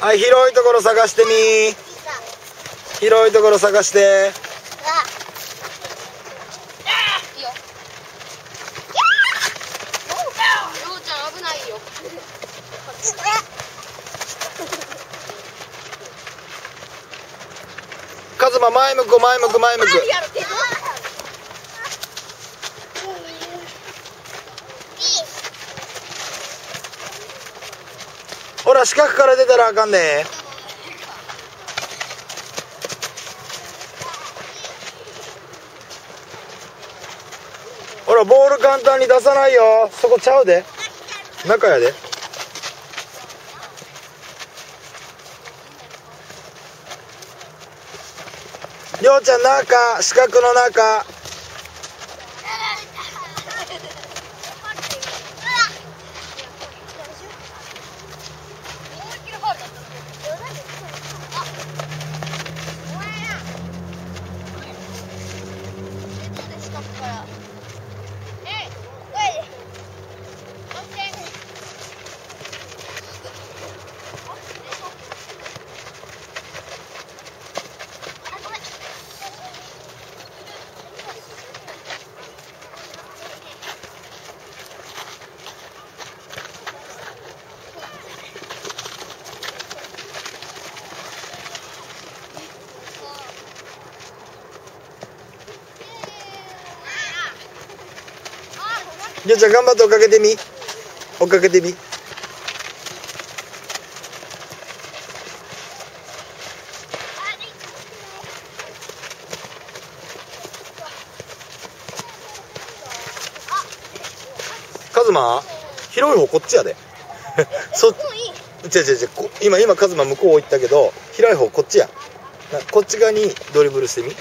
はい広いところ探してみ広いところ探して。カズマ前向く前向く前向くやるけど。ほら四角から出たらあかんねほらボール簡単に出さないよ。そこちゃうで。中やで。りょうちゃん中。四角の中。Yeah. りょうちゃん頑張って追っかけてみ。追っかけてみ。カズマ広い方こっちやで。そっち違う違う違う。今今カズマ向こう行ったけど広い方こっちや。こっち側にドリブルしてみ。